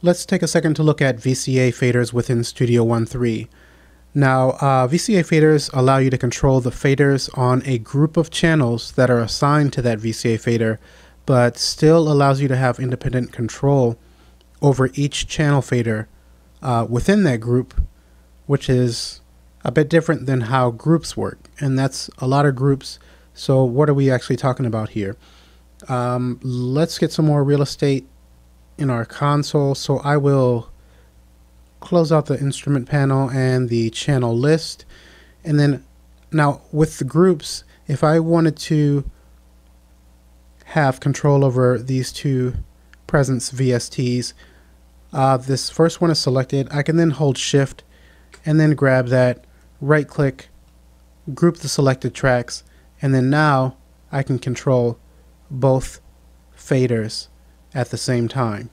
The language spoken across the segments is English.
Let's take a second to look at VCA faders within Studio One 3. Now, uh, VCA faders allow you to control the faders on a group of channels that are assigned to that VCA fader, but still allows you to have independent control over each channel fader uh, within that group, which is a bit different than how groups work. And that's a lot of groups. So, what are we actually talking about here? Um, let's get some more real estate in our console. So, I will close out the instrument panel and the channel list. And then now with the groups, if I wanted to have control over these two presence VSTs, uh, this first one is selected. I can then hold shift and then grab that, right click, group the selected tracks, and then now I can control both faders at the same time.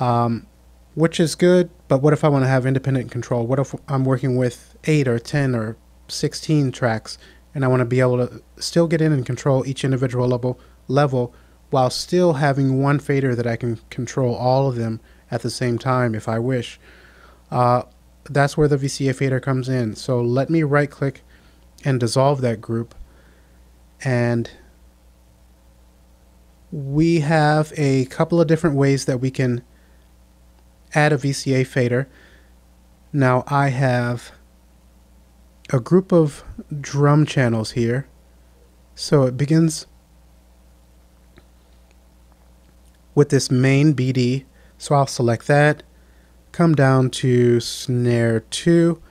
Um, which is good, but what if I want to have independent control? What if I'm working with 8 or 10 or 16 tracks and I want to be able to still get in and control each individual level level while still having one fader that I can control all of them at the same time if I wish. Uh, that's where the VCA fader comes in. So let me right click and dissolve that group and we have a couple of different ways that we can add a VCA fader. Now I have a group of drum channels here. So it begins with this main BD. So I'll select that, come down to snare 2,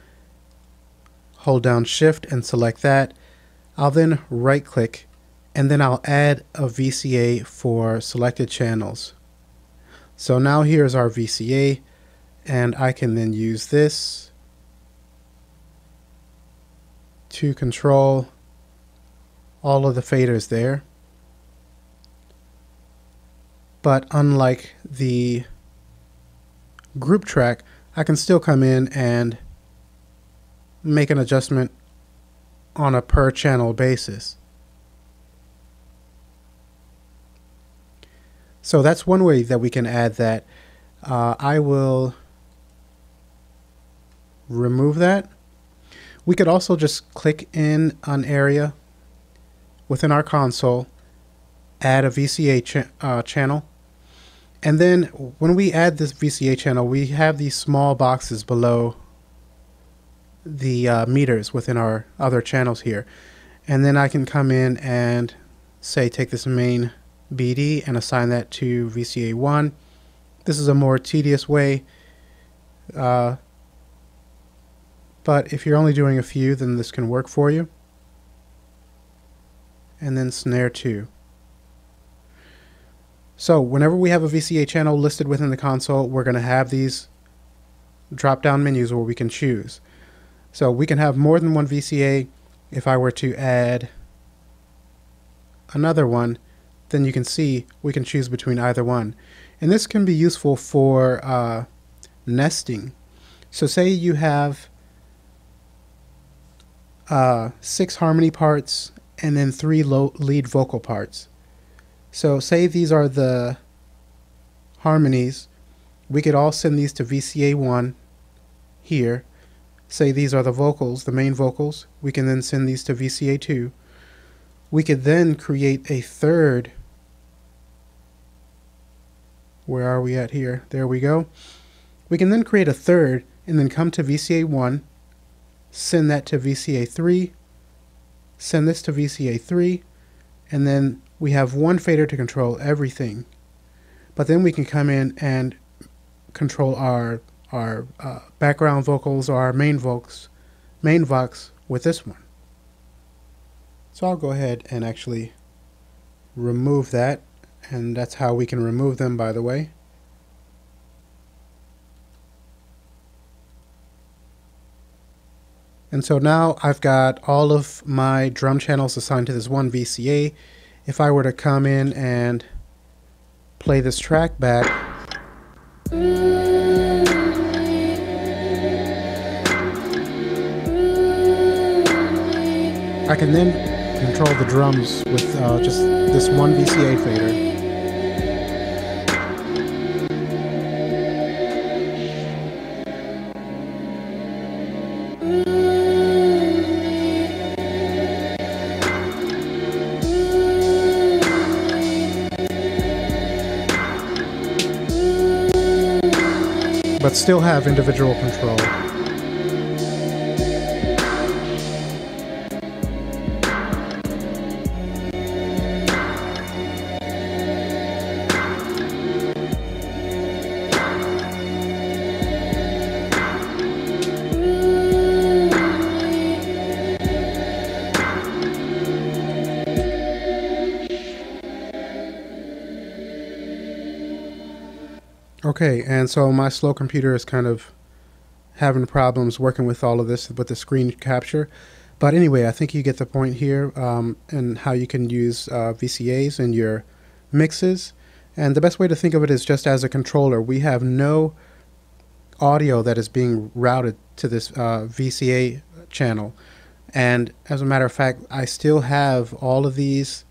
hold down shift and select that. I'll then right click and then I'll add a VCA for selected channels. So now here's our VCA and I can then use this to control all of the faders there. But unlike the group track, I can still come in and make an adjustment on a per channel basis. So that's one way that we can add that. Uh, I will remove that. We could also just click in an area within our console, add a VCA uh, channel, and then when we add this VCA channel, we have these small boxes below the uh, meters within our other channels here. And then I can come in and say take this main BD and assign that to VCA1. This is a more tedious way, uh, but if you're only doing a few, then this can work for you. And then snare 2. So whenever we have a VCA channel listed within the console, we're going to have these drop-down menus where we can choose. So we can have more than one VCA. If I were to add another one, then you can see we can choose between either one. And this can be useful for uh, nesting. So say you have uh, six harmony parts and then three lead vocal parts. So say these are the harmonies. We could all send these to VCA1 here. Say these are the vocals, the main vocals. We can then send these to VCA2. We could then create a third where are we at here? There we go. We can then create a third and then come to VCA1, send that to VCA3, send this to VCA3, and then we have one fader to control everything. But then we can come in and control our our uh, background vocals or our main vocals, main vox with this one. So I'll go ahead and actually remove that and that's how we can remove them by the way. And so now I've got all of my drum channels assigned to this one VCA. If I were to come in and play this track back, I can then control the drums with uh, just this one VCA fader. But still have individual control. Okay, and so my slow computer is kind of having problems working with all of this with the screen capture. But anyway, I think you get the point here um, and how you can use uh, VCAs in your mixes. And the best way to think of it is just as a controller. We have no audio that is being routed to this uh, VCA channel. And as a matter of fact, I still have all of these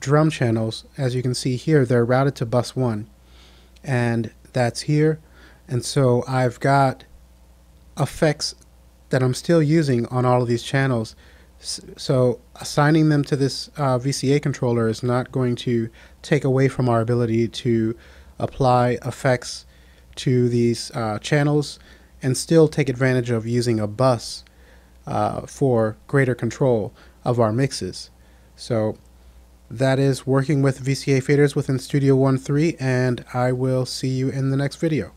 drum channels. As you can see here, they're routed to bus 1. And that's here. And so I've got effects that I'm still using on all of these channels. So assigning them to this uh, VCA controller is not going to take away from our ability to apply effects to these uh, channels and still take advantage of using a bus uh, for greater control of our mixes. So that is working with VCA faders within Studio One 3, and I will see you in the next video.